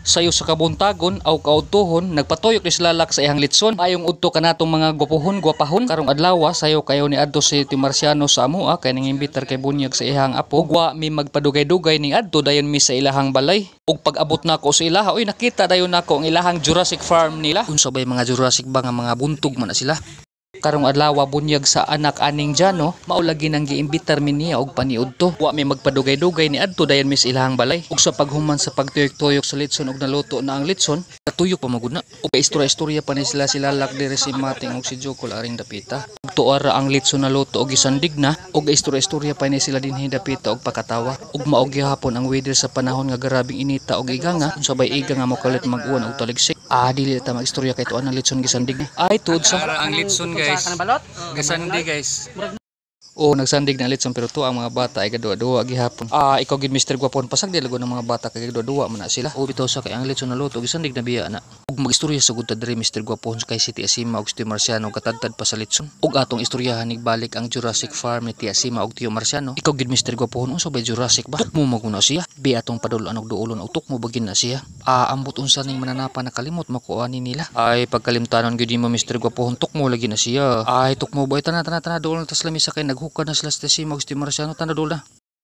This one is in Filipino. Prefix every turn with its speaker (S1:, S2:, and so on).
S1: sayo sa kabuntagon aw kautuhon nagpatuyok ni slalak sa ihang litson. Ayong udto kanatong mga gwapuhon gwapahon karong adlaw sayo kayo ni adto si Tio Marciano sa amoa kay nang imbitar kay bunyag sa ihang apo. Ug wa mi magpadugay-dugay ning adto dayon mi sa ilahang balay. Ug pag-abot nako sa ilaha oy nakita dayon nako ang ilahang Jurassic Farm nila. Unsa bay mga Jurassic ba nga mga buntog man na sila karong adlaw bunyag sa anak aning Jano maulagi nang giimbitar mi niya og paniudto. Wa mi magpadugay-dugay ni adto dayon mis ilahang balay. Ug sa paghuman sa pagtuyok-tuyok sa litson ug naluto na ang litson katuyok pa magud na ug istorya-istorya pa ni sila sila lak diri si Mating ug si Jokol aring dapita. Tuara ang litson naluto og isandig na ug istorya-istorya pa ni sila dinhi dapita og pakatawa. Ug maog gihapon ang weather sa panahon nga grabing inita og iganga sabay iga nga mokalit mag-uwan og taligsik ah dili ta magistorya kay tuan ang litson gisandig. Ay tuod sa ang litson guys. Gasandi guys. Oo, nagsandig na litson pero to ang mga bata ay gadua-dua gihapon. Ah, ikaw gid Mr. Gwapon pasag dilago ng mga bata kay gadua-dua man na sila. O bitaw sa kay ang litson na luto gisandig na biya na. Ug magistorya sa gud diri Mr. Gwapon kay si Tia Sima ug si Marciano katadtad pa sa litson. Ug atong istoryahan balik ang Jurassic Farm ni Tia Sima ug Tio Marciano. Ikaw gid Mr. Gwapon unsa bay Jurassic ba? Tukmo maguna siya. Bi atong padulon og duolon og tukmo bagin na siya. Ah, ambot unsa ning mananapa nakalimot makuani nila. Ay pagkalimtanon gyud mo Mr. Gwapon tukmo lagi na siya. Ay tukmo boy tanan tanan tanan duolon tas lamisa kay naghukad na sila sa Tia Sima ug si